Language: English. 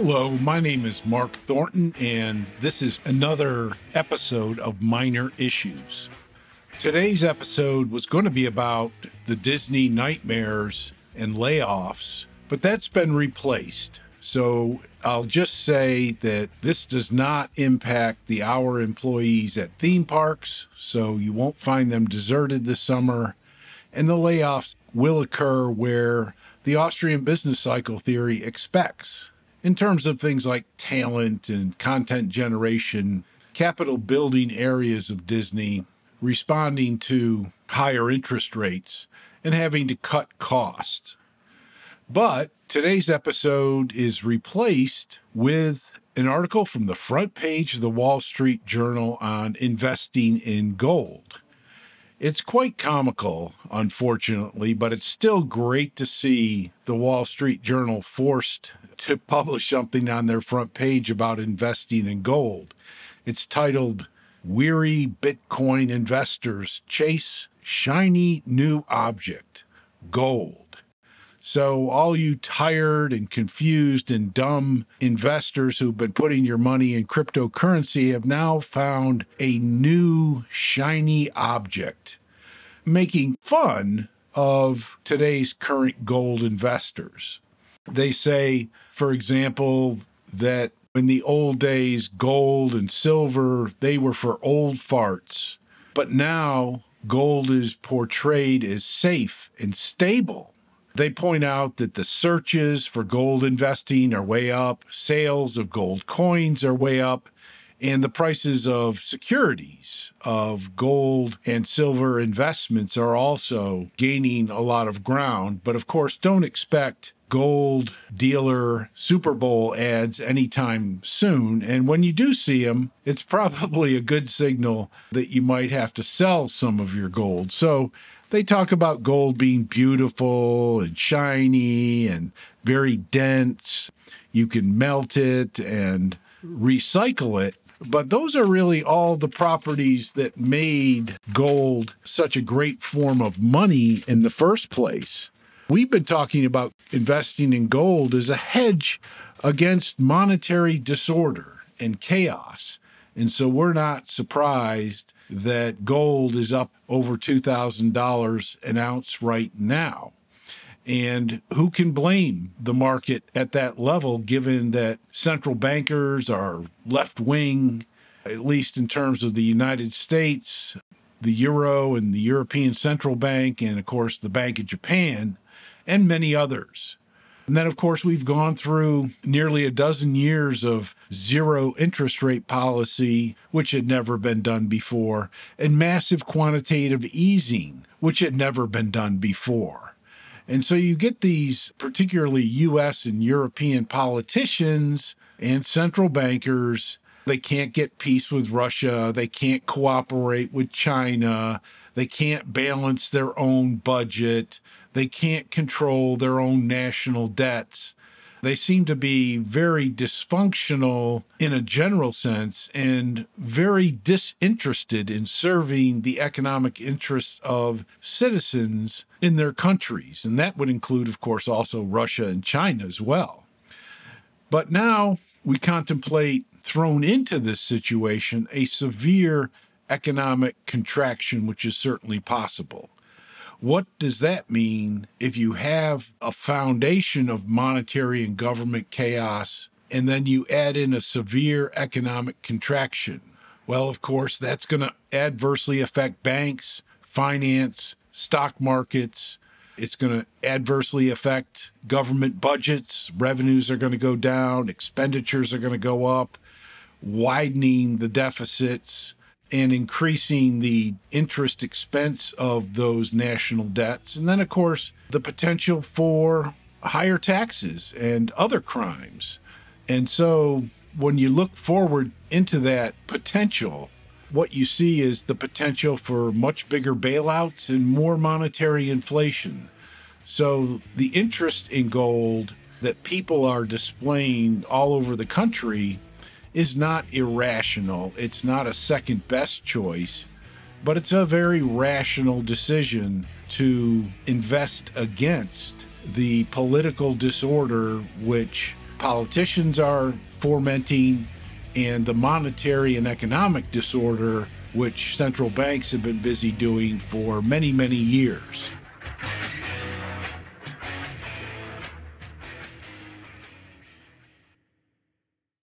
Hello, my name is Mark Thornton, and this is another episode of Minor Issues. Today's episode was going to be about the Disney nightmares and layoffs, but that's been replaced. So I'll just say that this does not impact the hour employees at theme parks, so you won't find them deserted this summer. And the layoffs will occur where the Austrian business cycle theory expects in terms of things like talent and content generation, capital building areas of Disney, responding to higher interest rates, and having to cut costs. But today's episode is replaced with an article from the front page of the Wall Street Journal on investing in gold. It's quite comical, unfortunately, but it's still great to see the Wall Street Journal forced to publish something on their front page about investing in gold. It's titled Weary Bitcoin Investors Chase Shiny New Object Gold. So, all you tired and confused and dumb investors who've been putting your money in cryptocurrency have now found a new shiny object, making fun of today's current gold investors. They say, for example, that in the old days, gold and silver, they were for old farts. But now gold is portrayed as safe and stable. They point out that the searches for gold investing are way up, sales of gold coins are way up, and the prices of securities of gold and silver investments are also gaining a lot of ground. But of course, don't expect gold dealer Super Bowl ads anytime soon. And when you do see them, it's probably a good signal that you might have to sell some of your gold. So they talk about gold being beautiful and shiny and very dense. You can melt it and recycle it. But those are really all the properties that made gold such a great form of money in the first place. We've been talking about investing in gold as a hedge against monetary disorder and chaos. And so we're not surprised that gold is up over $2,000 an ounce right now. And who can blame the market at that level, given that central bankers are left wing, at least in terms of the United States, the Euro and the European Central Bank, and of course the Bank of Japan and many others. And then, of course, we've gone through nearly a dozen years of zero interest rate policy, which had never been done before, and massive quantitative easing, which had never been done before. And so you get these, particularly US and European politicians and central bankers. They can't get peace with Russia. They can't cooperate with China. They can't balance their own budget. They can't control their own national debts. They seem to be very dysfunctional in a general sense and very disinterested in serving the economic interests of citizens in their countries. And that would include, of course, also Russia and China as well. But now we contemplate, thrown into this situation, a severe economic contraction, which is certainly possible. What does that mean if you have a foundation of monetary and government chaos and then you add in a severe economic contraction? Well, of course, that's going to adversely affect banks, finance, stock markets. It's going to adversely affect government budgets. Revenues are going to go down, expenditures are going to go up, widening the deficits and increasing the interest expense of those national debts. And then, of course, the potential for higher taxes and other crimes. And so, when you look forward into that potential, what you see is the potential for much bigger bailouts and more monetary inflation. So, the interest in gold that people are displaying all over the country is not irrational. It's not a second best choice, but it's a very rational decision to invest against the political disorder which politicians are fomenting and the monetary and economic disorder which central banks have been busy doing for many, many years.